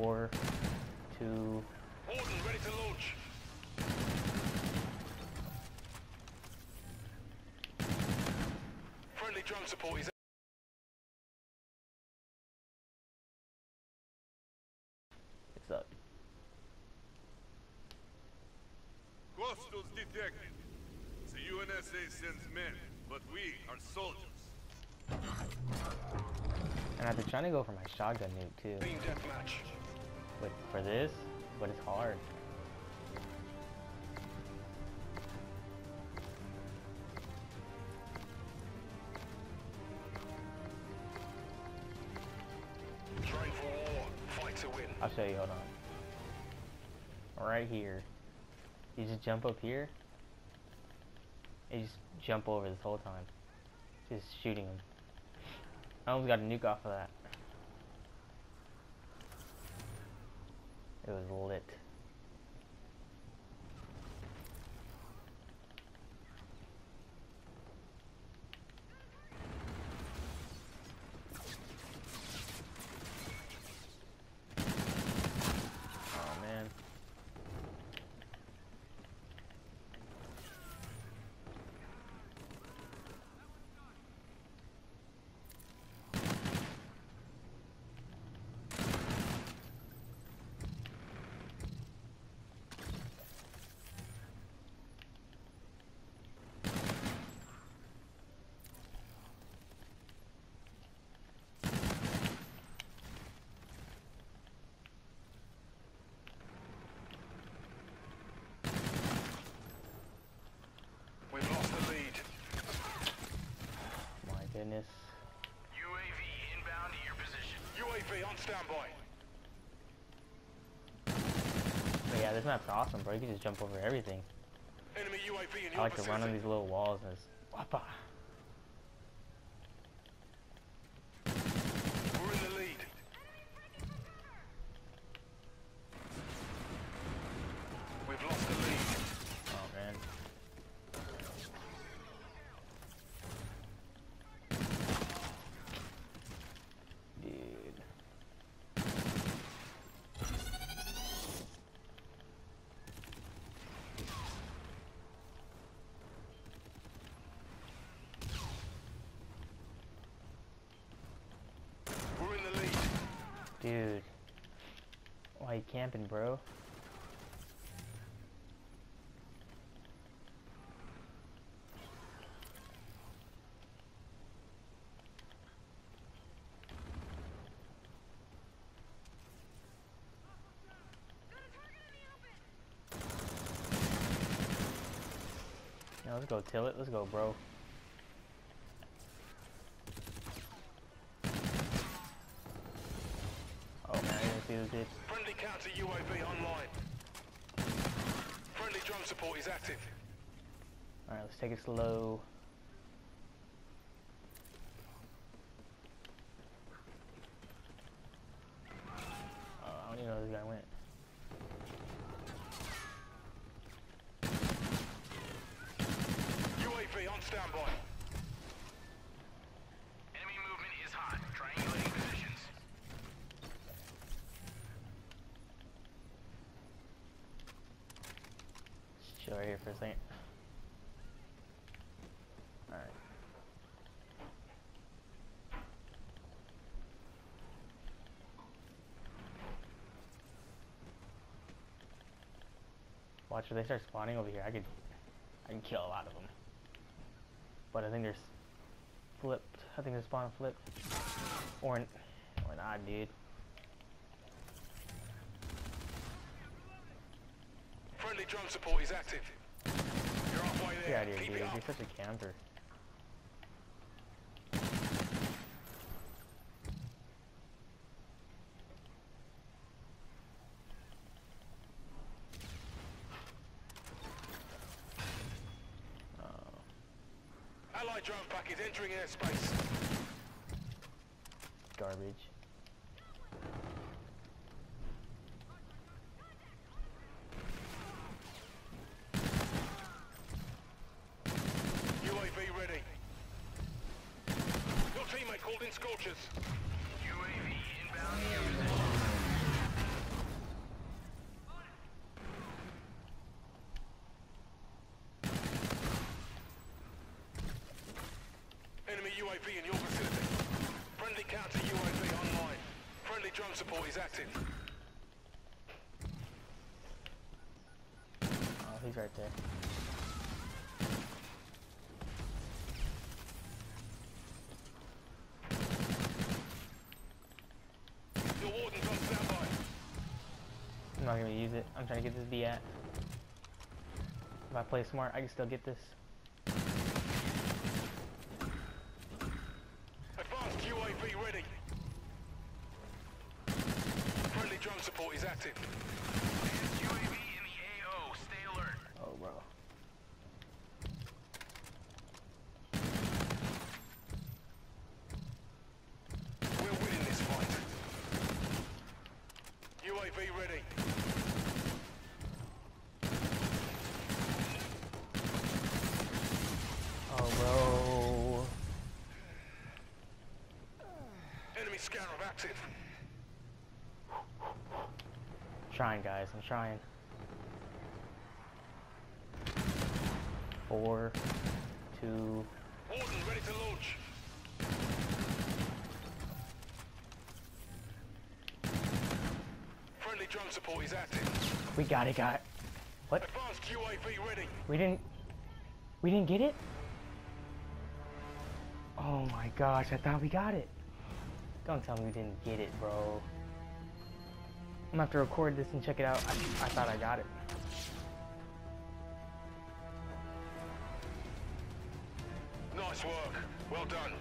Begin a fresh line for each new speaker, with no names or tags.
Four, two.
Warden ready to launch. Friendly drone support is
It's up.
Hostiles detected. The UNSA sends men, but we are soldiers.
And I've been trying to go for my shotgun nuke too.
team deathmatch.
But for this, but it's hard.
Train for war. Fight to win.
I'll show you, hold on. Right here. You just jump up here. And you just jump over this whole time. Just shooting them. I almost got a nuke off of that. It was lit. Oh man.
We've lost the lead.
My goodness.
UAV inbound to your position. On standby.
But yeah, this map's awesome, bro. You can just jump over everything.
Enemy UAV in
I like to run on these little walls and just whoppa.
We're in the lead. We've lost the lead.
Oh man. Dude.
We're in the lead.
Dude. Why you camping, bro? Yeah, let's go till it. Let's go, bro. Oh man, I didn't see this dude.
Friendly counter UAV online. Friendly drone support is active.
Alright, let's take it slow. Oh, I don't even know where this guy went.
UAV on standby. Enemy movement is hot. Triangulating positions.
Just chill right here for a second. Alright. Watch if they start spawning over here. I could, I can kill a lot of them. But I think they're flipped. I think they're spawn flipped. Or, n- or not, dude.
Friendly drone support is active.
Get out of here, dude. You're such a camper. Oh,
Allied drone pack is entering airspace.
garbage.
Taking scorches. UAV inbound to position. Enemy UAV in your vicinity. Friendly counter UAV online. Friendly drone support is active.
Oh, he's right there. I'm not gonna use it. I'm trying to get this B at. If I play smart, I can still get this.
Advanced UAV ready. Friendly drone support is active. UAV in the AO. Stay alert.
Oh, bro.
We're winning this fight. UAV ready.
Oh, bro.
Enemy scanner active.
trying, guys. I'm trying. Four, two.
Warden ready to launch. Friendly drone support is active.
We got it, got it. What?
Advanced UAV ready.
We didn't. We didn't get it? Oh my gosh, I thought we got it. Don't tell me we didn't get it, bro. I'm gonna have to record this and check it out. I, I thought I got it.
Nice work. Well done.